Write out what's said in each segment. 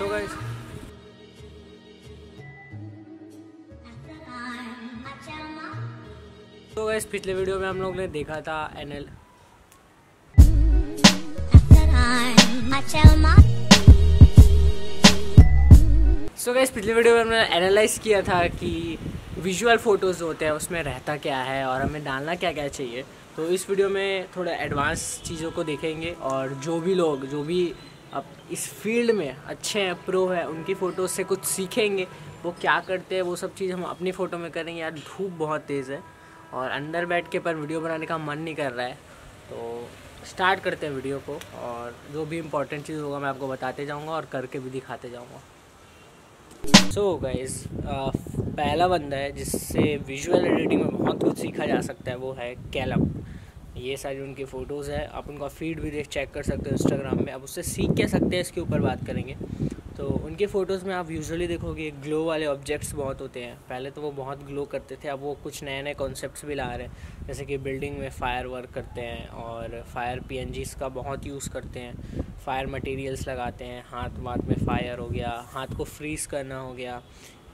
सो guys तो guys पिछले video में हम लोग ने देखा था एनएल सो गाइस पिछले वीडियो में हमने एनालाइज किया था कि विजुअल फ़ोटोज़ होते हैं, उसमें रहता क्या है और हमें डालना क्या क्या चाहिए। तो इस वीडियो में थोड़ा एडवांस चीज़ों को देखेंगे और जो भी लोग, जो भी अब इस फ़ील्ड में अच्छे हैं प्रो है, उनकी फ़ोटोज़ से कुछ सीखेंगे। वो क्या करते हैं, वो सब चीज़ हम अपनी फ़ोटो में करेंगे। यार धूप बहुत तेज़ है और अंदर बैठ के पर वीडियो बनाने का मन नहीं कर रहा है। तो स्टार्ट करते हैं वीडियो को और जो भी इम्पोर्टेंट चीज़ होगा मैं आपको बताते जाऊँगा और करके भी दिखाते जाऊँगा। सो so गाइस पहला बंदा है जिससे विजुअल एडिटिंग में बहुत कुछ सीखा जा सकता है, वो है कैलम ये सारी उनकी फ़ोटोज़ है। आप उनका फ़ीड भी देख चेक कर सकते हो इंस्टाग्राम में। आप उससे सीख क्या सकते हैं, इसके ऊपर बात करेंगे। तो उनके फ़ोटोज़ में आप यूजुअली देखोगे ग्लो वाले ऑब्जेक्ट्स बहुत होते हैं। पहले तो वो बहुत ग्लो करते थे, अब वो कुछ नए नए कॉन्सेप्ट्स भी ला रहे हैं। जैसे कि बिल्डिंग में फ़ायर वर्क करते हैं और फायर पी का बहुत यूज़ करते हैं। फायर मटेरियल्स लगाते हैं हाथ वाथ में फायर हो गया, हाथ को फ्रीज़ करना हो गया।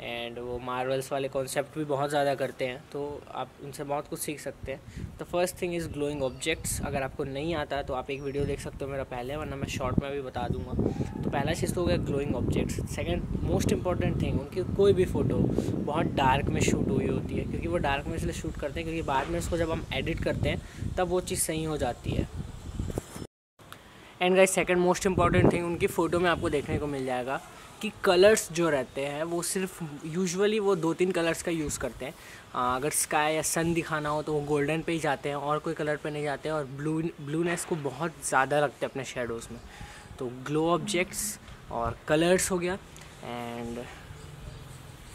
एंड वो मार्वल्स वाले कॉन्सेप्ट भी बहुत ज़्यादा करते हैं तो आप उनसे बहुत कुछ सीख सकते हैं। तो first thing is glowing objects अगर आपको नहीं आता तो आप एक वीडियो देख सकते हो मेरा पहले, वरना मैं शॉर्ट में भी बता दूँगा। तो पहला चीज़ तो हो गया glowing objects second most important thing उनकी कोई भी फ़ोटो बहुत डार्क में शूट हुई होती है, क्योंकि वो डार्क में इसलिए शूट करते हैं, क्योंकि बाद में उसको जब हम एडिट करते हैं, तब वो चीज़ सही हो जाती है। And guys second most important thing उनकी फ़ोटो में आपको देखने को मिल जाएगा। कि कलर्स जो रहते हैं वो सिर्फ़ यूजुअली वो दो तीन कलर्स का यूज़ करते हैं। आ, अगर स्काई या सन दिखाना हो तो वो गोल्डन पे ही जाते हैं और कोई कलर पे नहीं जाते और ब्लू ब्लूनेस को बहुत ज़्यादा रखते हैं अपने शेडोज़ में। तो ग्लो ऑब्जेक्ट्स और कलर्स हो गया एंड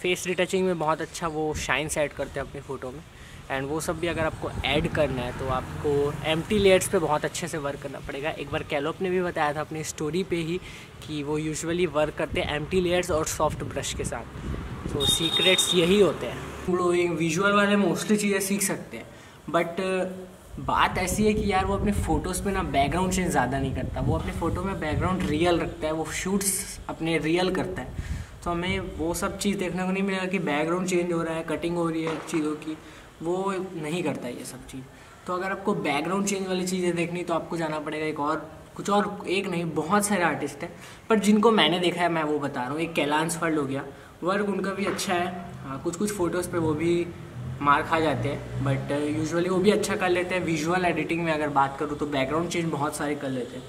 फेस रिटचिंग में बहुत अच्छा वो शाइन सेट करते हैं अपनी फ़ोटो में। एंड वो सब भी अगर आपको ऐड करना है तो आपको एम टी लेयर्स पर बहुत अच्छे से वर्क करना पड़ेगा। एक बार कैलोप ने भी बताया था अपनी स्टोरी पे ही कि वो यूजुअली वर्क करते हैं एम टी लेयर्स और सॉफ्ट ब्रश के साथ। तो सीक्रेट्स यही होते हैं। हम विजुअल वाले मोस्टली चीज़ें सीख सकते हैं। बट बात ऐसी है कि यार वो अपने फ़ोटोज़ पे ना बैकग्राउंड चेंज ज़्यादा नहीं करता। वो अपने फ़ोटो में बैकग्राउंड रियल रखता है, वो शूट्स अपने रियल करता है। तो हमें वो सब चीज़ देखने को नहीं मिलेगा कि बैकग्राउंड चेंज हो रहा है कटिंग हो रही है चीज़ों की। वो नहीं करता ये सब चीज़। तो अगर आपको बैकग्राउंड चेंज वाली चीज़ें देखनी तो आपको जाना पड़ेगा एक और, कुछ और, एक नहीं, बहुत सारे आर्टिस्ट हैं। पर जिनको मैंने देखा है, मैं वो बता रहा हूँ। एक कैलांस फर्ड हो गया। वर्क उनका भी अच्छा है। हाँ कुछ कुछ फ़ोटोज़ पे वो भी मार खा जाते हैं। बट यूजुअली वो भी अच्छा कर लेते हैं। विजुअल एडिटिंग में अगर बात करूँ तो बैकग्राउंड चेंज बहुत सारे कर लेते हैं।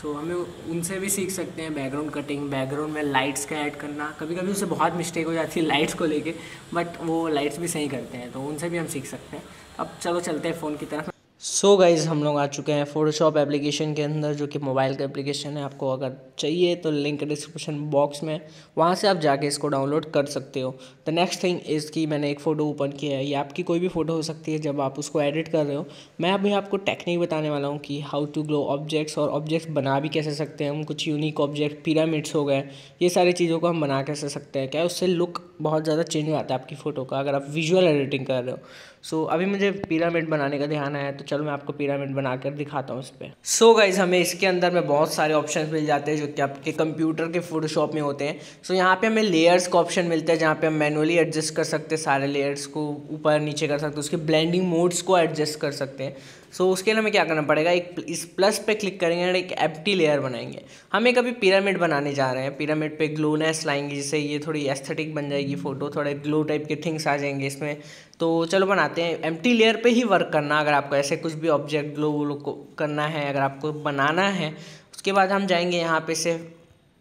सो so, हमें उनसे भी सीख सकते हैं बैकग्राउंड कटिंग बैकग्राउंड में लाइट्स का ऐड करना। कभी कभी उससे बहुत मिस्टेक हो जाती है लाइट्स को लेके बट वो लाइट्स भी सही करते हैं तो उनसे भी हम सीख सकते हैं। अब चलो चलते हैं फ़ोन की तरफ़। सो so गाइज़ हम लोग आ चुके हैं फ़ोटोशॉप एप्लीकेशन के अंदर, जो कि मोबाइल का एप्लीकेशन है। आपको अगर चाहिए तो लिंक डिस्क्रिप्शन बॉक्स में, वहाँ से आप जाके इसको डाउनलोड कर सकते हो। द नेक्स्ट थिंग इज़ कि मैंने एक फ़ोटो ओपन किया है। ये आपकी कोई भी फ़ोटो हो सकती है, जब आप उसको एडिट कर रहे हो। मैं अभी आपको टेक्निक बताने वाला हूँ कि हाउ टू ग्लो ऑब्जेक्ट्स और ऑब्जेक्ट्स बना भी कैसे सकते हैं। हम कुछ यूनिक ऑब्जेक्ट पिरामिड्स हो गए, ये सारी चीज़ों को हम बना कैसे सकते हैं। क्या उससे लुक बहुत ज़्यादा चेंज हो जाता है आपकी फ़ोटो का अगर आप विजुअल एडिटिंग कर रहे हो। सो so, अभी मुझे पिरामिड बनाने का ध्यान आया तो चलो मैं आपको पिरामिड बनाकर दिखाता हूँ इस पर सो गाइज़ हमें इसके अंदर में बहुत सारे ऑप्शन मिल जाते हैं जो कि आपके कंप्यूटर के फोटोशॉप में होते हैं। सो so, यहाँ पे हमें लेयर्स का ऑप्शन मिलता है जहाँ पे हम मैनुअली एडजस्ट कर सकते हैं सारे लेयर्स को ऊपर नीचे कर सकते हैं उसके ब्लेंडिंग मोड्स को एडजस्ट कर सकते हैं। सो उसके लिए हमें क्या करना पड़ेगा? एक इस प्लस पे क्लिक करेंगे और एक एप्टी लेयर बनाएँगे। हम एक अभी पिरामिड बनाने जा रहे हैं। पिरामिड पे ग्लोनेस लाएँगे, जिससे ये थोड़ी एस्थेटिक बन जाएगी फ़ोटो थोड़े ग्लो टाइप के थिंग्स आ जाएँगे इसमें। तो चलो बनाते हैं। एम लेयर पे ही वर्क करना, अगर आपको ऐसे कुछ भी ऑब्जेक्ट ग्लो व्लो करना है, अगर आपको बनाना है। उसके बाद हम जाएँगे यहाँ पे से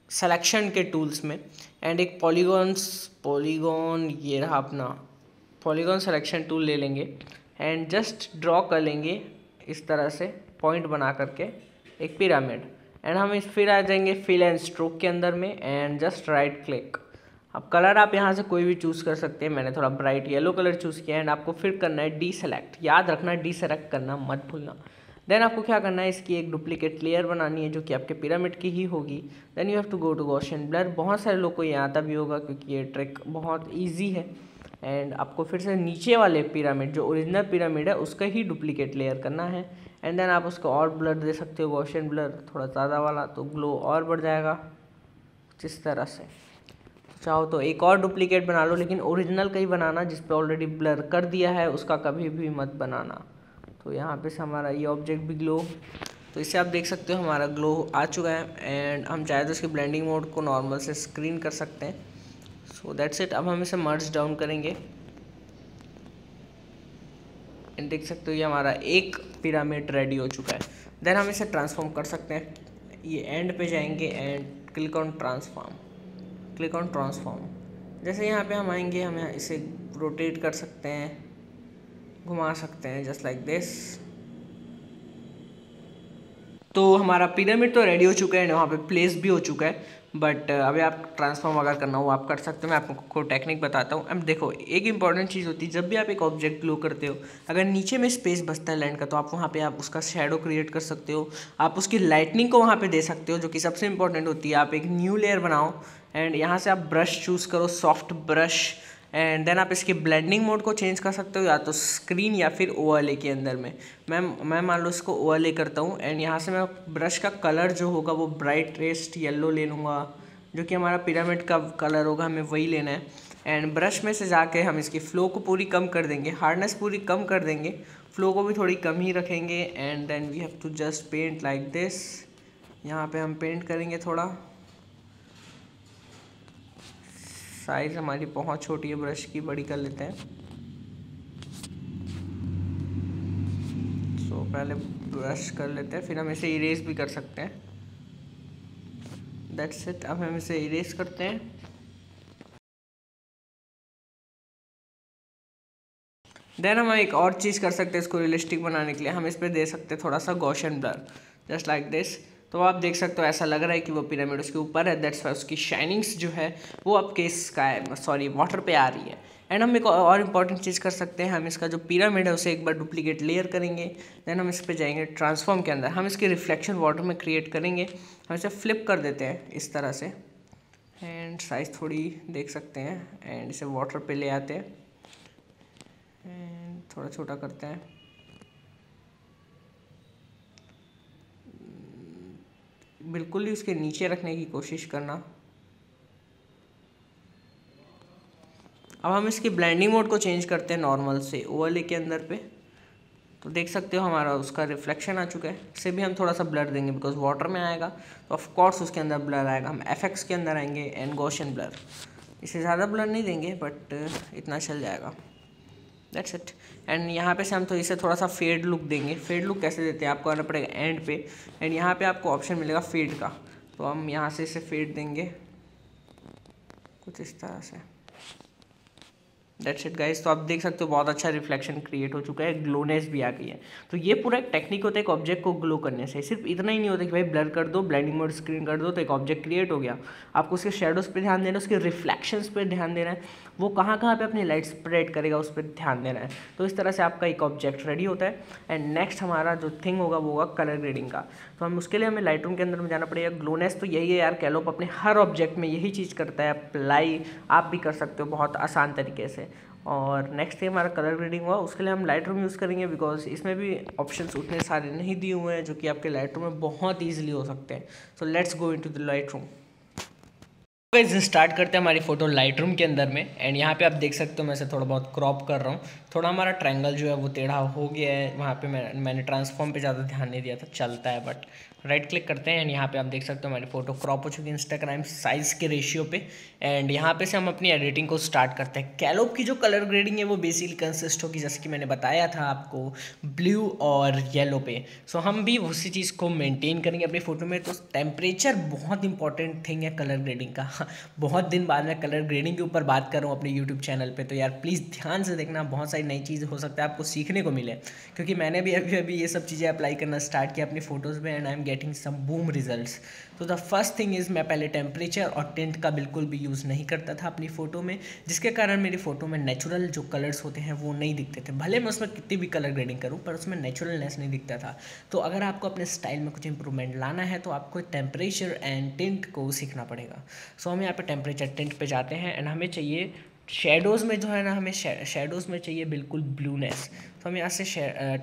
सलेक्शन के टूल्स में। एंड एक पॉलीगॉन्स पॉलीगॉन ये रहा अपना पॉलीगॉन सिलेक्शन टूल ले लेंगे। एंड जस्ट ड्रॉ कर लेंगे। इस तरह से पॉइंट बना करके एक पिरामिड एंड हम इस फिर आ जाएँगे फिल एंड स्ट्रोक के अंदर में एंड जस्ट राइट क्लिक अब कलर आप यहाँ से कोई भी चूज़ कर सकते हैं। मैंने थोड़ा ब्राइट येलो कलर चूज़ किया एंड आपको फिर करना है डी सेलेक्ट याद रखना डी सेलेक्ट करना मत भूलना. देन आपको क्या करना है? इसकी एक डुप्लीकेट लेयर बनानी है जो कि आपके पिरामिड की ही होगी. Then you have to go to Gaussian blur बहुत सारे लोग को ये आता भी होगा क्योंकि ये ट्रिक बहुत ईजी है। एंड आपको फिर से नीचे वाले पिरामिड जो ओरिजिनल पिरामिड है, उसका ही डुप्लीकेट लेयर करना है। एंड देन आप उसको और ब्लर दे सकते हो गॉशन ब्लर थोड़ा ज़्यादा वाला तो ग्लो और बढ़ जाएगा इस तरह से। चाहो तो एक और डुप्लीकेट बना लो, लेकिन ओरिजिनल का ही बनाना, जिस पर ऑलरेडी ब्लर कर दिया है, उसका कभी भी मत बनाना। तो यहाँ पे से हमारा ये ऑब्जेक्ट भी ग्लो तो इससे आप देख सकते हो, हमारा ग्लो आ चुका है। एंड हम चाहे तो इसके ब्लेंडिंग मोड को नॉर्मल से स्क्रीन कर सकते हैं। सो दैट्स इट अब हम इसे मर्ज डाउन करेंगे। एंड देख सकते हो ये हमारा एक पिरामिड रेडी हो चुका है। देन हम इसे ट्रांसफॉर्म कर सकते हैं। ये एंड पे जाएँगे and click on transform click on transform जैसे यहाँ पे हम आएँगे, हम इसे रोटेट कर सकते हैं। घुमा सकते हैं जस्ट लाइक दिस तो हमारा पिरामिड तो रेडी हो चुका है एंड वहाँ पे प्लेस भी हो चुका है। बट uh, अभी आप ट्रांसफॉर्म अगर करना हो आप कर सकते हो। मैं आपको टेक्निक बताता हूँ। अब देखो एक इंपॉर्टेंट चीज़ होती है जब भी आप एक ऑब्जेक्ट ग्लो करते हो अगर नीचे में स्पेस बचता है लैंड का तो आप वहाँ पे आप उसका शेडो क्रिएट कर सकते हो। आप उसकी लाइटनिंग को वहाँ पे दे सकते हो जो कि सबसे इंपॉर्टेंट होती है। आप एक न्यू लेयर बनाओ एंड यहाँ से आप ब्रश चूज़ करो सॉफ्ट ब्रश एंड देन आप इसके ब्लेंडिंग मोड को चेंज कर सकते हो, या तो स्क्रीन या फिर ओवरले के अंदर में। मैं मैं मान लो इसको ओवरले करता हूँ एंड यहाँ से मैं ब्रश का कलर जो होगा वो ब्राइट रेस्ट येलो ले लूँगा, जो कि हमारा पिरामिड का कलर होगा, हमें वही लेना है। एंड ब्रश में से जाके हम इसकी फ़्लो को पूरी कम कर देंगे हार्डनेस पूरी कम कर देंगे फ़्लो को भी थोड़ी कम ही रखेंगे and then we have to just paint like this यहाँ पे हम पेंट करेंगे थोड़ा। साइज़ हमारी बहुत छोटी है ब्रश की बड़ी कर लेते हैं। सो पहले ब्रश कर लेते हैं, फिर हम इसे इरेज भी कर सकते हैं। दैट्स इट अब हम इसे इरेज करते हैं। देन हम एक और चीज़ कर सकते हैं इसको रियलिस्टिक बनाने के लिए। हम इस पर दे सकते हैं थोड़ा सा Gaussian blur just like this तो आप देख सकते हो, ऐसा लग रहा है कि वो पिरामिड उसके ऊपर है दैट्स वाई उसकी शाइनिंग्स जो है, वो आपके स्काई सॉरी वाटर पे आ रही है। एंड हम एक और इंपॉर्टेंट चीज़ कर सकते हैं, हम इसका जो पिरामिड है, उसे एक बार डुप्लीकेट लेयर करेंगे देन हम इस पर जाएँगे ट्रांसफॉर्म के अंदर। हम इसकी रिफ्लेक्शन वाटर में क्रिएट करेंगे, हम इसे फ्लिप कर देते हैं इस तरह से। एंड साइज़ थोड़ी देख सकते हैं एंड इसे वाटर पे ले आते हैं। एंड थोड़ा छोटा करते हैं। बिल्कुल ही उसके नीचे रखने की कोशिश करना। अब हम इसकी ब्लेंडिंग मोड को चेंज करते हैं नॉर्मल से ओवरले के अंदर पे। तो देख सकते हो हमारा उसका रिफ्लेक्शन आ चुका है। इसे भी हम थोड़ा सा ब्लर देंगे बिकॉज़ वाटर में आएगा। तो ऑफ़ कोर्स उसके अंदर ब्लर आएगा। हम एफ़ के अंदर आएँगे एंड गोशन ब्लर इसे ज़्यादा ब्लर नहीं देंगे बट इतना चल जाएगा। दैट्स इट एंड यहाँ पे से हम तो इसे थोड़ा सा फेड लुक देंगे। फेड लुक कैसे देते हैं? आपको आना पड़ेगा एंड पे। एंड यहाँ पे आपको ऑप्शन मिलेगा फेड का। तो हम यहाँ से इसे फेड देंगे। कुछ इस तरह से। दैट्स इट गाइस तो आप देख सकते हो, बहुत अच्छा रिफ्लेक्शन क्रिएट हो चुका है ग्लोनेस भी आ गई है। तो ये पूरा एक टेक्निक होता है, एक ऑब्जेक्ट को ग्लो करने से। सिर्फ़ इतना ही नहीं होता कि भाई ब्लर कर दो ब्लाइंडिंग मोड स्क्रीन कर दो तो एक ऑब्जेक्ट क्रिएट हो गया। आपको उसके शेडोज़ पर ध्यान देना है, उसके रिफ्लेक्शंस पर ध्यान देना है। वो कहाँ कहाँ पर अपनी लाइट स्प्रेड करेगा, उस पर ध्यान देना है। तो इस तरह से आपका एक ऑब्जेक्ट रेडी होता है। एंड नेक्स्ट हमारा जो थिंग होगा, वो होगा कलर ग्रेडिंग का। तो हम उसके लिए हमें लाइट के अंदर में जाना पड़ेगा। ग्लोनेस तो यही है यार कैलोप अपने हर ऑब्जेक्ट में यही चीज़ करता है। अप्लाई आप भी कर सकते हो बहुत आसान तरीके से। और नेक्स्ट हमारा कलर ग्रेडिंग हुआ, उसके लिए हम लाइट रूम यूज़ करेंगे बिकॉज़ इसमें भी ऑप्शन उतने सारे नहीं दिए हुए हैं जो कि आपके लाइट रूम में बहुत ईजिली हो सकते हैं। So let's go into the Lightroom start करते हैं हमारी फ़ोटो लाइट रूम के अंदर में। एंड यहाँ पे आप देख सकते हो, मैं इसे थोड़ा बहुत क्रॉप कर रहा हूँ। थोड़ा हमारा ट्रायंगल जो है, वो टेढ़ा हो गया है। वहाँ पे मैं, मैंने ट्रांसफॉर्म पे ज़्यादा ध्यान नहीं दिया था, चलता है बट राइट क्लिक करते हैं। एंड यहाँ पे आप देख सकते हो, हमारी फ़ोटो क्रॉप हो चुकी है इंस्टाग्राम साइज़ के रेशियो पे। एंड यहाँ पे से हम अपनी एडिटिंग को स्टार्ट करते हैं। कैलोप की जो कलर ग्रेडिंग है, वो बेसिकली कंसिस्ट होगी, जैसे कि मैंने बताया था आपको ब्लू और येलो पे। सो हम भी उसी चीज़ को मेनटेन करेंगे अपनी फ़ोटो में। तो टेम्परेचर बहुत इंपॉर्टेंट थिंग है कलर ग्रेडिंग का। बहुत दिन बाद मैं कलर ग्रेडिंग के ऊपर बात कर रहा हूँ अपने यूट्यूब चैनल पर तो यार प्लीज़ ध्यान से देखना, बहुत सारी नई चीज़ हो सकता है आपको सीखने को मिले। क्योंकि मैंने भी अभी अभी ये सब चीज़ें अप्लाई करना स्टार्ट किया अपनी फ़ोटोज़ में and I am getting some boom results तो द फ़र्स्ट थिंग इज़ मैं पहले टेम्परेचर और टेंट का बिल्कुल भी यूज़ नहीं करता था अपनी फ़ोटो में, जिसके कारण मेरी फ़ोटो में नेचुरल जो कलर्स होते हैं वो नहीं दिखते थे। भले मैं उसमें कितनी भी कलर ग्रेडिंग करूँ, पर उसमें नेचुरलनेस नहीं दिखता था। तो अगर आपको अपने स्टाइल में कुछ इंप्रूवमेंट लाना है तो आपको टेम्परेचर एंड टेंट को सीखना पड़ेगा। सो so, हम यहाँ पे टेम्परेचर टेंट पे जाते हैं एंड हमें चाहिए शेडोज़ में जो है ना हमें शेडोज़ में चाहिए बिल्कुल ब्लूनेस तो हम यहाँ से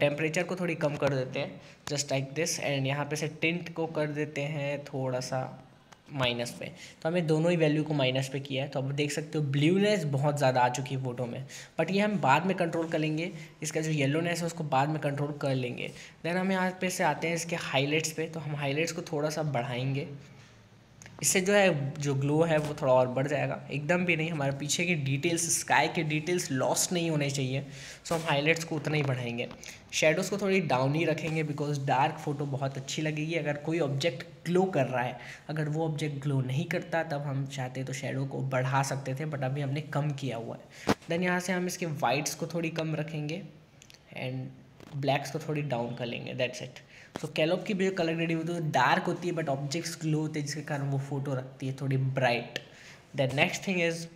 टेम्परेचर को थोड़ी कम कर देते हैं जस्ट लाइक दिस एंड यहाँ पे से टिंट को कर देते हैं थोड़ा सा माइनस पे। तो हमें दोनों ही वैल्यू को माइनस पे किया है। तो अब देख सकते हो ब्लूनेस बहुत ज़्यादा आ चुकी है फ़ोटो में। बट ये हम बाद में कंट्रोल कर लेंगे। इसका जो येलोनेस है उसको बाद में कंट्रोल कर लेंगे। देन हम यहाँ पे से आते हैं इसके हाईलाइट्स पे। तो हम हाईलाइट्स को थोड़ा सा बढ़ाएँगे। इससे जो है, जो ग्लो है, वो थोड़ा और बढ़ जाएगा। एकदम भी नहीं, हमारे पीछे की डिटेल्स स्काई के डिटेल्स लॉस नहीं होने चाहिए। सो हम हाईलाइट्स को उतना ही बढ़ाएँगे। शेडोज़ को थोड़ी डाउन ही रखेंगे बिकॉज़ डार्क फ़ोटो बहुत अच्छी लगेगी। अगर कोई ऑब्जेक्ट ग्लो कर रहा है, अगर वो ऑब्जेक्ट ग्लो नहीं करता, तब हम चाहते तो शेडो को बढ़ा सकते थे बट अभी हमने कम किया हुआ है। देन यहाँ से हम इसके वाइट्स को थोड़ी कम रखेंगे। एंड ब्लैक्स को थोड़ी डाउन कर लेंगे दैट्स इट सो कैलोप की भी जो कलर ग्रेडिंग होती है, वो डार्क होती है बट ऑब्जेक्ट्स ग्लो होते हैं, जिसके कारण वो फ़ोटो रखती है थोड़ी bright than next thing is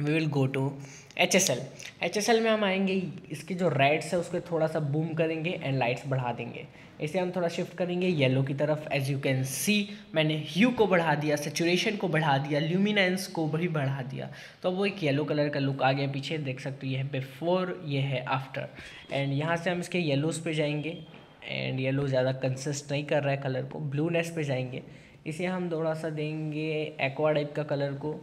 we will go to H S L H S L में हम आएँगे, इसके जो रेड्स है, उसको थोड़ा सा बूम करेंगे एंड लाइट्स बढ़ा देंगे। इसे हम थोड़ा शिफ्ट करेंगे येलो की तरफ़। एज यू कैन सी मैंने ह्यू को बढ़ा दिया सेचुरेशन को बढ़ा दिया ल्यूमिनेंस को भी बढ़ा दिया। तो अब वो एक येलो कलर का लुक आ गया पीछे, देख सकते हो ये है बिफोर ये है आफ्टर एंड यहाँ से हम इसके येलोज़ पे जाएँगे। एंड येलो ज़्यादा कंसिस्ट नहीं कर रहा है कलर को ब्लूनेस पे जाएँगे। इसे हम थोड़ा सा देंगे एक्वा टाइप का कलर को।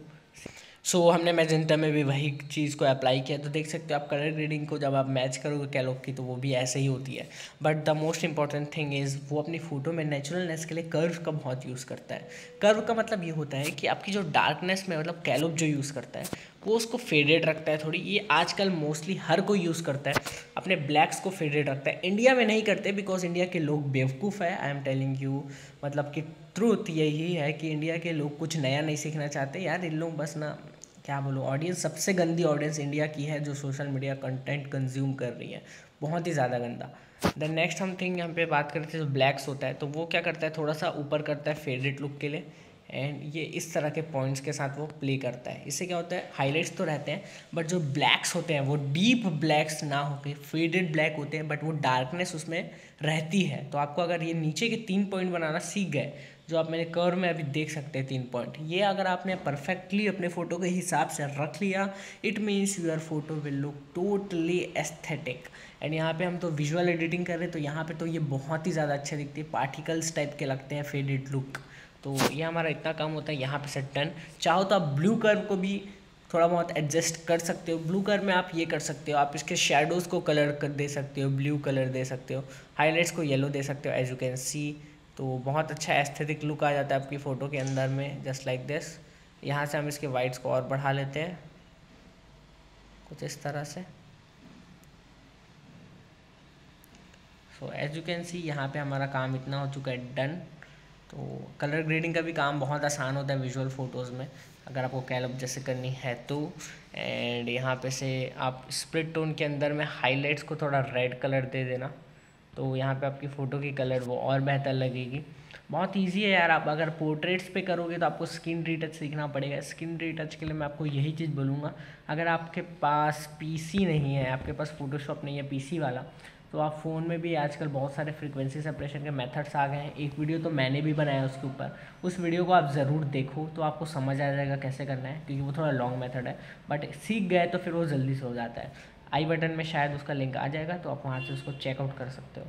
सो so, हमने मैजेंटा में भी वही चीज़ को अप्लाई किया। तो देख सकते हो आप कलर ग्रेडिंग को जब आप मैच करोगे कैलोक की तो वो भी ऐसे ही होती है। But the most important thing is वो अपनी फ़ोटो में नेचुरलनेस के लिए कर्व का बहुत यूज़ करता है। कर्व का मतलब ये होता है कि आपकी जो डार्कनेस में मतलब कैलोप जो यूज़ करता है वो उसको फेडेड रखता है थोड़ी। ये आजकल मोस्टली हर कोई यूज़ करता है। अपने ब्लैक्स को फेडेड रखता है। इंडिया में नहीं करते बिकॉज़ इंडिया के लोग बेवकूफ़ है। आई एम टेलिंग यू मतलब कि ट्रूथ यही है कि इंडिया के लोग कुछ नया नहीं सीखना चाहते। यार इन लोग बस ना क्या बोलो ऑडियंस सबसे गंदी ऑडियंस इंडिया की है जो सोशल मीडिया कंटेंट कंज्यूम कर रही है। बहुत ही ज़्यादा गंदा। देन नेक्स्ट हम थिंग यहाँ पे बात करते हैं जो ब्लैक्स होता है तो वो क्या करता है थोड़ा सा ऊपर करता है फेवरेट लुक के लिए। एंड ये इस तरह के पॉइंट्स के साथ वो प्ले करता है। इससे क्या होता है हाईलाइट्स तो रहते हैं बट जो ब्लैक्स होते हैं, वो डीप ब्लैक्स ना होके फेडेड ब्लैक होते हैं बट वो डार्कनेस उसमें रहती है। तो आपको अगर ये नीचे के तीन पॉइंट बनाना सीख गए जो आप मेरे कवर में अभी देख सकते हैं तीन पॉइंट ये अगर आपने परफेक्टली अपने फ़ोटो के हिसाब से रख लिया it means your photo will look totally aesthetic and यहाँ पे हम तो विजुअल एडिटिंग कर रहे हैं तो यहाँ पे तो ये बहुत ही ज़्यादा अच्छे दिखते हैं पार्टिकल्स टाइप के लगते हैं फेडेड लुक तो ये हमारा इतना काम होता है, यहाँ पे से डन चाहो तो आप ब्लू कर्व को भी थोड़ा बहुत एडजस्ट कर सकते हो। ब्लू कलर में आप ये कर सकते हो, आप इसके शेडोज़ को कलर कर दे सकते हो ब्लू कलर दे सकते हो हाईलाइट्स को येलो दे सकते हो एज यू कैन सी तो बहुत अच्छा एस्थेटिक लुक आ जाता है आपकी फ़ोटो के अंदर में जस्ट लाइक दिस यहाँ से हम इसके वाइट्स को और बढ़ा लेते हैं। कुछ इस तरह से। So as you can see यहाँ पे हमारा काम इतना हो चुका है डन तो कलर ग्रेडिंग का भी काम बहुत आसान होता है विजुअल फ़ोटोज़ में। अगर आपको कैलअप जैसे करनी है तो। एंड यहाँ पे से आप स्प्लिट टोन के अंदर में हाईलाइट्स को थोड़ा रेड कलर दे देना। तो यहाँ पे आपकी फ़ोटो की कलर वो और बेहतर लगेगी। बहुत इजी है यार, आप अगर पोर्ट्रेट्स पे करोगे तो आपको स्किन रीटच सीखना पड़ेगा। स्किन रीटच के लिए मैं आपको यही चीज़ बोलूँगा, अगर आपके पास पीसी नहीं है, आपके पास फ़ोटोशॉप नहीं है पीसी वाला तो आप फ़ोन में भी आजकल बहुत सारे फ्रीक्वेंसी सेपरेशन के मेथड्स आ गए हैं। एक वीडियो तो मैंने भी बनाया उसके ऊपर। उस वीडियो को आप ज़रूर देखो तो आपको समझ आ जाएगा कैसे करना है, क्योंकि वो थोड़ा लॉन्ग मेथड है। बट सीख गए तो फिर वो जल्दी से हो जाता है। आई बटन में शायद उसका लिंक आ जाएगा तो आप वहाँ से उसको चेकआउट कर सकते हो।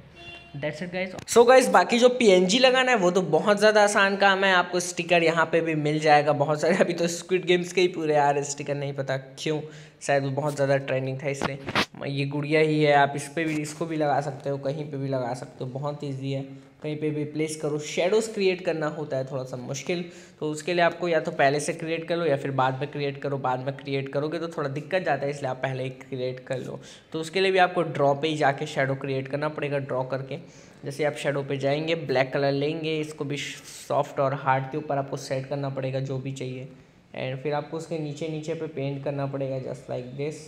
That's it guys so guys बाकी जो पीएनजी लगाना है, वो तो बहुत ज़्यादा आसान काम है। आपको स्टिकर यहाँ पे भी मिल जाएगा। बहुत सारे, अभी तो स्क्विड गेम्स के ही पूरे आ रहे स्टिकर नहीं पता क्यों। शायद वो बहुत ज़्यादा ट्रेंडिंग था, इसलिए ये गुड़िया ही है, आप इस पर भी, इसको भी लगा सकते हो, कहीं पर भी लगा सकते हो, बहुत ईजी है। कहीं पे भी प्लेस करो शेडोज़ क्रिएट करना होता है थोड़ा सा मुश्किल तो उसके लिए आपको या तो पहले से क्रिएट कर लो या फिर बाद में क्रिएट करो, बाद में क्रिएट करोगे तो थोड़ा दिक्कत जाता है, इसलिए आप पहले ही क्रिएट कर लो। तो उसके लिए भी आपको ड्रॉ पे ही जाके शेडो क्रिएट करना पड़ेगा ड्रॉ करके। जैसे आप शेडो पे जाएँगे ब्लैक कलर लेंगे, इसको भी सॉफ्ट और हार्ड के ऊपर आपको सेट करना पड़ेगा, जो भी चाहिए। एंड फिर आपको उसके नीचे नीचे पे पेंट करना पड़ेगा जस्ट लाइक दिस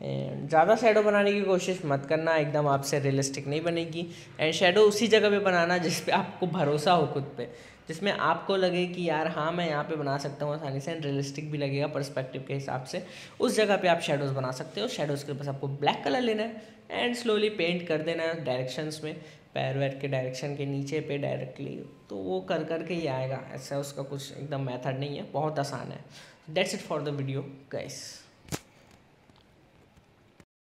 एंड ज़्यादा शेडो बनाने की कोशिश मत करना, एकदम आपसे रियलिस्टिक नहीं बनेगी. एंड शेडो उसी जगह पे बनाना जिस पे आपको भरोसा हो खुद पे. जिसमें आपको लगे कि यार हाँ मैं यहाँ पे बना सकता हूँ आसानी से एंड रियलिस्टिक भी लगेगा परस्पेक्टिव के हिसाब से. उस जगह पे आप शेडोज़ बना सकते हो. शेडोज़ के पास आपको ब्लैक कलर लेना है. एंड स्लोली पेंट कर देना है डायरेक्शंस में. पैर वैर के डायरेक्शन के नीचे पे डायरेक्टली तो वो कर कर के ही आएगा। ऐसा उसका कुछ एकदम मेथड नहीं है, बहुत आसान है। That's it for the video guys